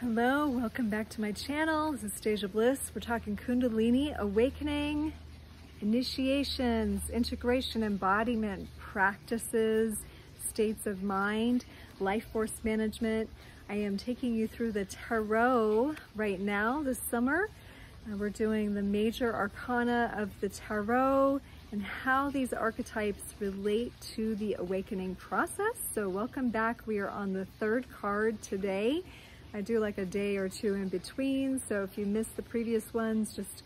Hello, welcome back to my channel. This is Stasia Bliss. We're talking Kundalini, awakening, initiations, integration, embodiment, practices, states of mind, life force management. I am taking you through the tarot right now this summer. Uh, we're doing the major arcana of the tarot and how these archetypes relate to the awakening process. So welcome back. We are on the third card today. I do like a day or two in between. So if you missed the previous ones, just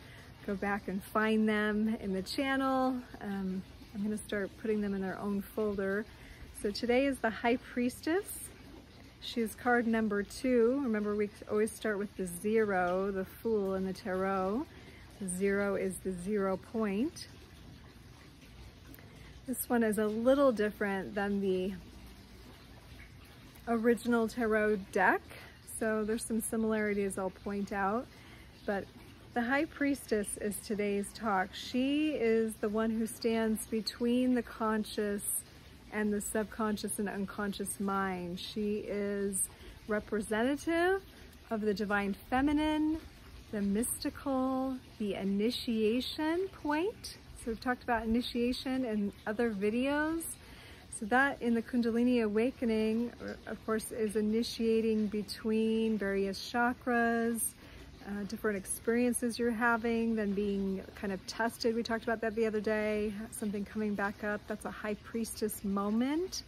go back and find them in the channel. Um, I'm gonna start putting them in their own folder. So today is the High Priestess. She's card number two. Remember, we always start with the zero, the Fool in the Tarot. The zero is the zero point. This one is a little different than the original tarot deck. So there's some similarities I'll point out, but the High Priestess is today's talk. She is the one who stands between the conscious and the subconscious and unconscious mind. She is representative of the divine feminine, the mystical, the initiation point. So we've talked about initiation in other videos. So that in the Kundalini awakening, of course, is initiating between various chakras, uh, different experiences you're having, then being kind of tested. We talked about that the other day, something coming back up. That's a high priestess moment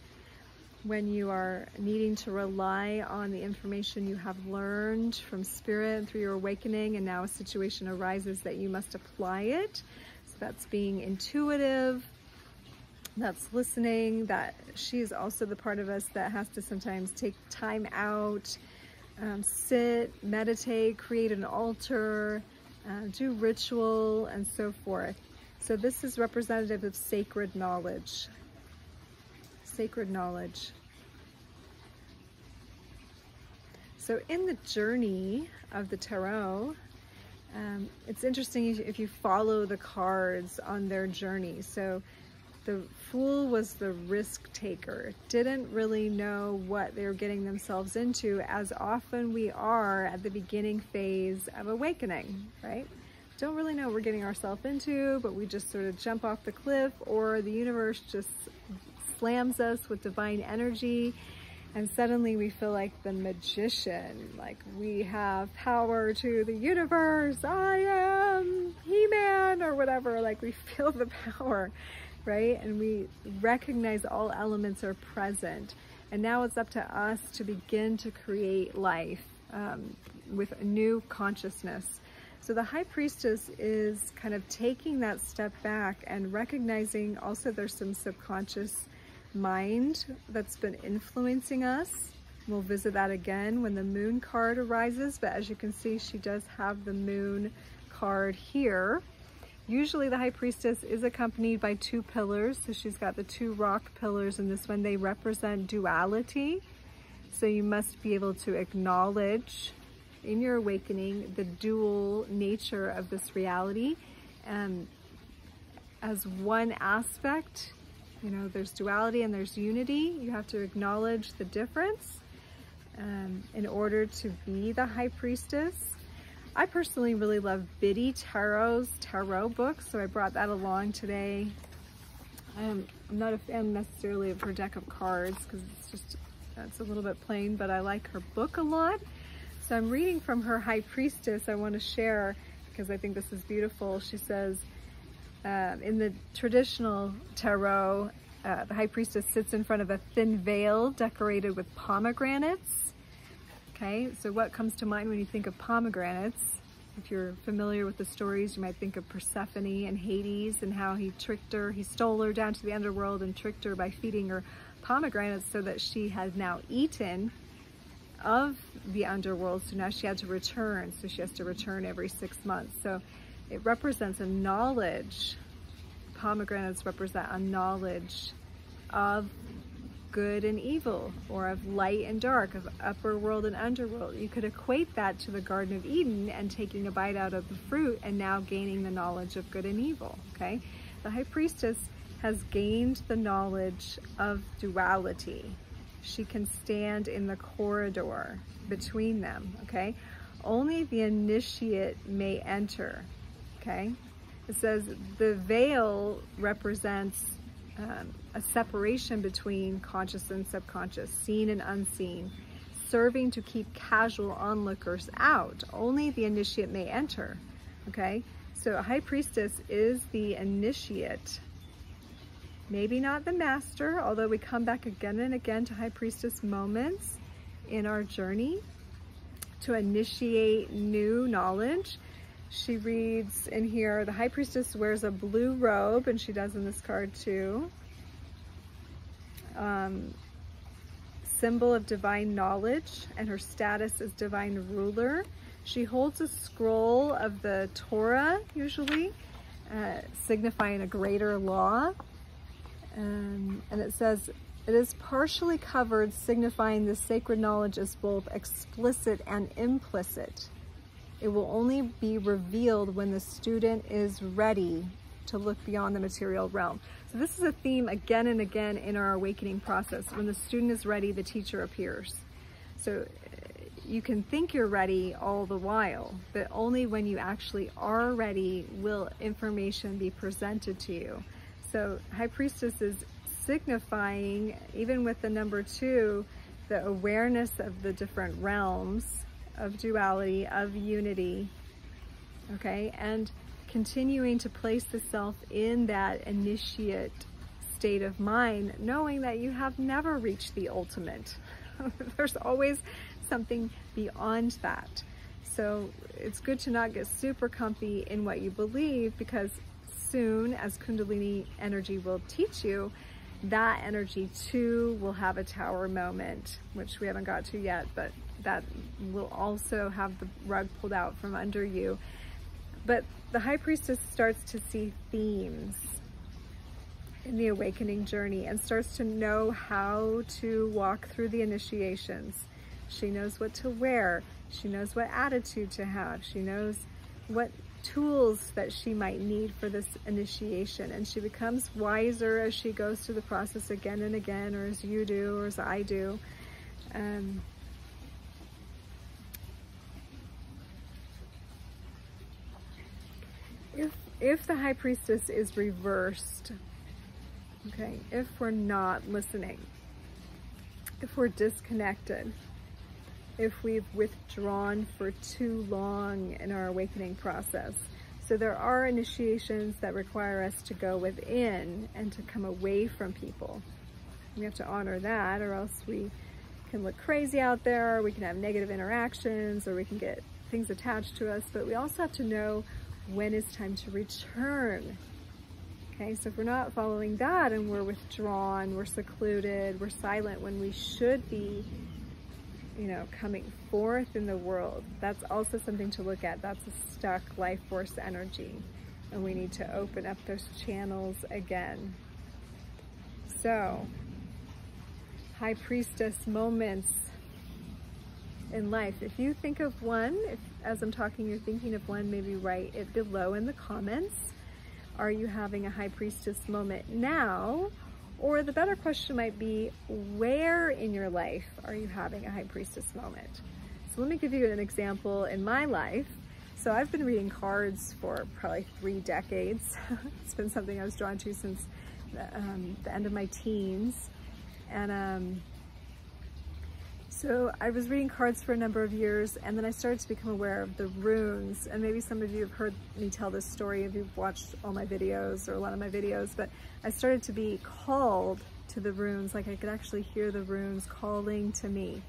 when you are needing to rely on the information you have learned from spirit through your awakening and now a situation arises that you must apply it. So that's being intuitive, that's listening, that she's also the part of us that has to sometimes take time out, um, sit, meditate, create an altar, uh, do ritual, and so forth. So this is representative of sacred knowledge. Sacred knowledge. So in the journey of the tarot, um, it's interesting if you follow the cards on their journey. So the fool was the risk taker, didn't really know what they were getting themselves into, as often we are at the beginning phase of awakening, right? Don't really know what we're getting ourselves into, but we just sort of jump off the cliff or the universe just slams us with divine energy and suddenly we feel like the magician, like we have power to the universe, I am He-Man or whatever, like we feel the power right? And we recognize all elements are present. And now it's up to us to begin to create life um, with a new consciousness. So the high priestess is kind of taking that step back and recognizing also there's some subconscious mind that's been influencing us. We'll visit that again when the moon card arises, but as you can see, she does have the moon card here. Usually the high priestess is accompanied by two pillars. So she's got the two rock pillars in this one. They represent duality. So you must be able to acknowledge in your awakening the dual nature of this reality. And as one aspect, you know, there's duality and there's unity. You have to acknowledge the difference um, in order to be the high priestess. I personally really love Biddy Tarot's tarot book, so I brought that along today. I'm, I'm not a fan necessarily of her deck of cards because it's just, it's a little bit plain, but I like her book a lot. So I'm reading from her High Priestess I want to share because I think this is beautiful. She says, uh, in the traditional tarot, uh, the High Priestess sits in front of a thin veil decorated with pomegranates Okay, so what comes to mind when you think of pomegranates? If you're familiar with the stories, you might think of Persephone and Hades and how he tricked her, he stole her down to the underworld and tricked her by feeding her pomegranates so that she has now eaten of the underworld. So now she had to return. So she has to return every six months. So it represents a knowledge. Pomegranates represent a knowledge of good and evil, or of light and dark, of upper world and underworld. You could equate that to the Garden of Eden and taking a bite out of the fruit and now gaining the knowledge of good and evil, okay? The High Priestess has gained the knowledge of duality. she can stand in the corridor between them, okay? Only the initiate may enter, okay? It says the veil represents um, a separation between conscious and subconscious, seen and unseen, serving to keep casual onlookers out. Only the initiate may enter, okay? So a high priestess is the initiate maybe not the master, although we come back again and again to high priestess moments in our journey to initiate new knowledge. She reads in here, the high priestess wears a blue robe, and she does in this card too. Um, symbol of divine knowledge, and her status as divine ruler. She holds a scroll of the Torah, usually, uh, signifying a greater law. Um, and it says, it is partially covered, signifying the sacred knowledge is both explicit and implicit. It will only be revealed when the student is ready to look beyond the material realm. So this is a theme again and again in our awakening process. When the student is ready, the teacher appears. So uh, you can think you're ready all the while, but only when you actually are ready will information be presented to you. So High Priestess is signifying, even with the number two, the awareness of the different realms of duality, of unity, okay? And continuing to place the self in that initiate state of mind, knowing that you have never reached the ultimate. There's always something beyond that. So it's good to not get super comfy in what you believe because soon as Kundalini energy will teach you, that energy too will have a tower moment, which we haven't got to yet, but that will also have the rug pulled out from under you. But the high priestess starts to see themes in the awakening journey and starts to know how to walk through the initiations. She knows what to wear. She knows what attitude to have. She knows what tools that she might need for this initiation. And she becomes wiser as she goes through the process again and again, or as you do, or as I do. Um, if, the high priestess is reversed, okay, if we're not listening, if we're disconnected, if we've withdrawn for too long in our awakening process. So there are initiations that require us to go within and to come away from people. We have to honor that or else we can look crazy out there, we can have negative interactions, or we can get things attached to us, but we also have to know when it's time to return. Okay, so if we're not following that and we're withdrawn, we're secluded, we're silent when we should be you know, coming forth in the world, that's also something to look at. That's a stuck life force energy. And we need to open up those channels again. So, high priestess moments in life. If you think of one, if as I'm talking you're thinking of one, maybe write it below in the comments. Are you having a high priestess moment now? Or the better question might be, where in your life are you having a high priestess moment? So let me give you an example in my life. So I've been reading cards for probably three decades. it's been something I was drawn to since the, um, the end of my teens. And um, so I was reading cards for a number of years and then I started to become aware of the runes and maybe some of you have heard me tell this story if you've watched all my videos or a lot of my videos, but I started to be called to the runes, like I could actually hear the runes calling to me.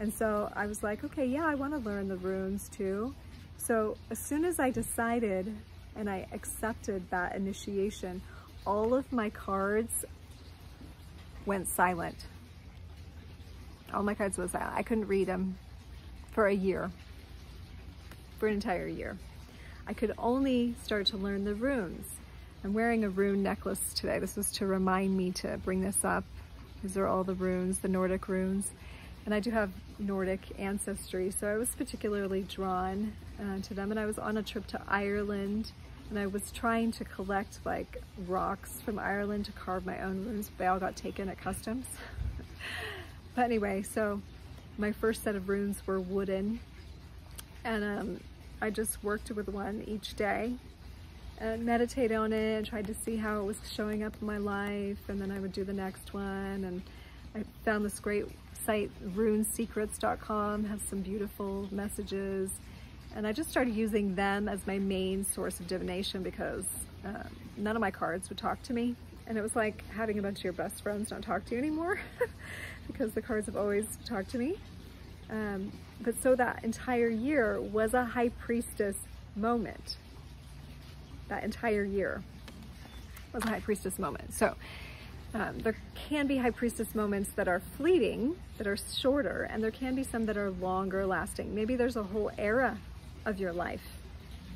And so I was like, okay, yeah, I want to learn the runes too. So as soon as I decided and I accepted that initiation, all of my cards went silent all my cards was silent. I couldn't read them for a year, for an entire year. I could only start to learn the runes. I'm wearing a rune necklace today. This was to remind me to bring this up. These are all the runes, the Nordic runes. And I do have Nordic ancestry, so I was particularly drawn uh, to them. And I was on a trip to Ireland and I was trying to collect like rocks from Ireland to carve my own runes, but they all got taken at customs. but anyway, so my first set of runes were wooden. And um, I just worked with one each day and meditate on it and tried to see how it was showing up in my life. And then I would do the next one. And I found this great site runesecrets.com has some beautiful messages. And I just started using them as my main source of divination because uh, none of my cards would talk to me and it was like having a bunch of your best friends not talk to you anymore because the cards have always talked to me um, but so that entire year was a high priestess moment that entire year was a high priestess moment. So um, there can be high priestess moments that are fleeting, that are shorter, and there can be some that are longer lasting. Maybe there's a whole era of your life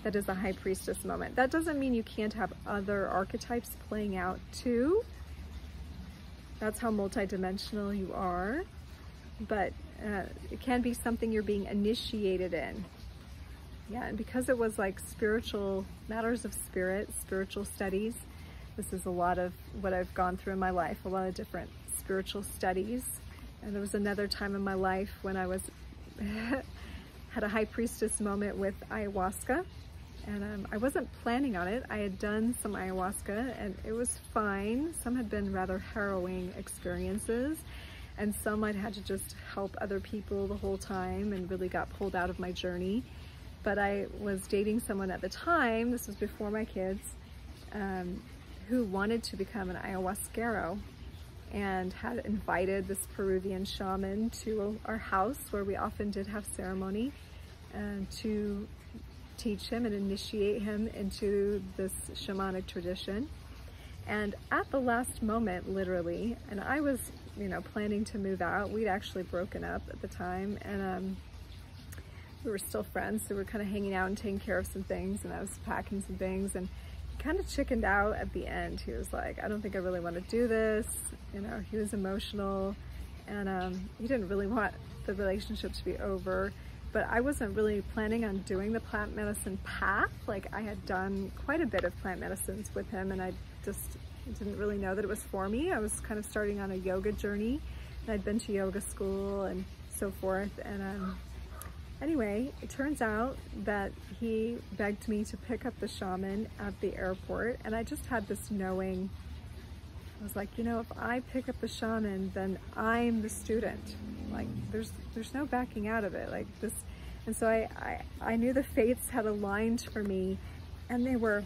that is a high priestess moment. That doesn't mean you can't have other archetypes playing out too. That's how multidimensional you are. But uh, it can be something you're being initiated in. Yeah, and because it was like spiritual, matters of spirit, spiritual studies, this is a lot of what I've gone through in my life, a lot of different spiritual studies. And there was another time in my life when I was, had a high priestess moment with ayahuasca. And um, I wasn't planning on it. I had done some ayahuasca and it was fine. Some had been rather harrowing experiences and some I'd had to just help other people the whole time and really got pulled out of my journey but I was dating someone at the time, this was before my kids, um, who wanted to become an ayahuasquero and had invited this Peruvian shaman to our house where we often did have ceremony and to teach him and initiate him into this shamanic tradition. And at the last moment, literally, and I was, you know, planning to move out. We'd actually broken up at the time. And um, we were still friends, so we were kind of hanging out and taking care of some things, and I was packing some things, and he kind of chickened out at the end. He was like, I don't think I really want to do this. You know, he was emotional, and um, he didn't really want the relationship to be over. But I wasn't really planning on doing the plant medicine path. Like I had done quite a bit of plant medicines with him, and I just didn't really know that it was for me. I was kind of starting on a yoga journey, and I'd been to yoga school and so forth, and um, Anyway, it turns out that he begged me to pick up the shaman at the airport and I just had this knowing, I was like, you know, if I pick up the shaman, then I'm the student. Like there's there's no backing out of it. Like this and so I, I, I knew the fates had aligned for me and they were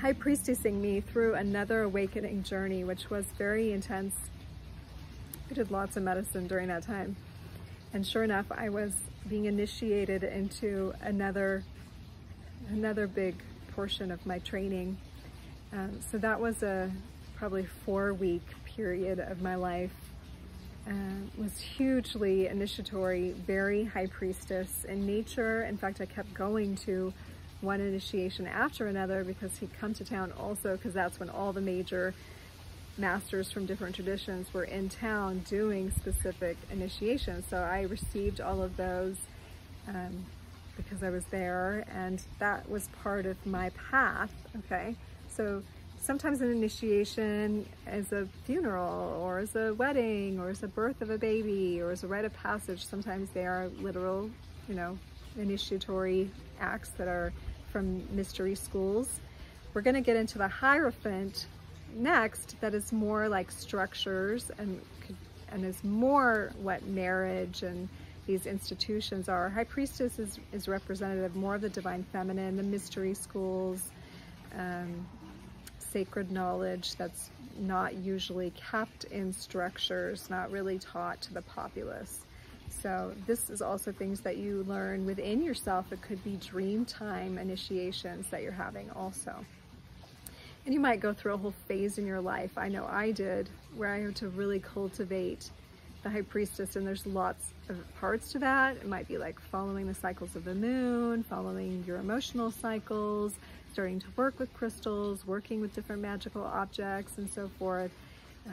high priestessing me through another awakening journey, which was very intense. I did lots of medicine during that time. And sure enough, I was being initiated into another, another big portion of my training. Um, so that was a probably four week period of my life. Uh, was hugely initiatory, very high priestess in nature. In fact, I kept going to one initiation after another because he'd come to town also because that's when all the major masters from different traditions were in town doing specific initiations. So I received all of those um, because I was there and that was part of my path, okay? So sometimes an initiation is a funeral or as a wedding or as a birth of a baby or as a rite of passage. Sometimes they are literal, you know, initiatory acts that are from mystery schools. We're gonna get into the Hierophant next that is more like structures and and is more what marriage and these institutions are. High Priestess is, is representative more of the Divine Feminine, the mystery schools, um, sacred knowledge that's not usually kept in structures, not really taught to the populace. So this is also things that you learn within yourself. It could be dream time initiations that you're having also. And you might go through a whole phase in your life. I know I did, where I had to really cultivate the high priestess and there's lots of parts to that. It might be like following the cycles of the moon, following your emotional cycles, starting to work with crystals, working with different magical objects and so forth.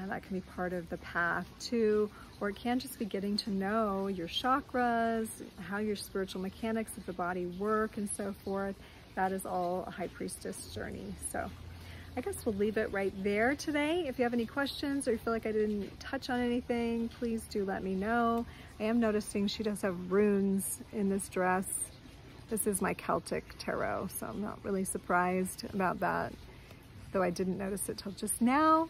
That can be part of the path too. Or it can just be getting to know your chakras, how your spiritual mechanics of the body work and so forth. That is all a high priestess journey. So I guess we'll leave it right there today. If you have any questions or you feel like I didn't touch on anything, please do let me know. I am noticing she does have runes in this dress. This is my Celtic tarot, so I'm not really surprised about that, though I didn't notice it till just now.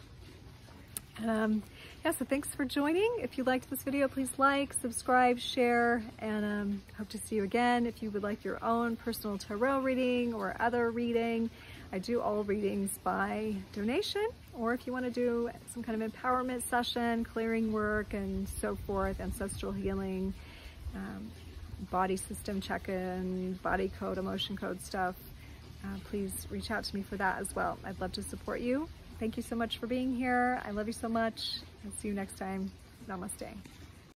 Um, yeah, so thanks for joining. If you liked this video, please like, subscribe, share, and um, hope to see you again. If you would like your own personal tarot reading or other reading, I do all readings by donation, or if you want to do some kind of empowerment session, clearing work, and so forth, ancestral healing, um, body system check-in, body code, emotion code stuff, uh, please reach out to me for that as well. I'd love to support you. Thank you so much for being here. I love you so much. I'll see you next time. Namaste.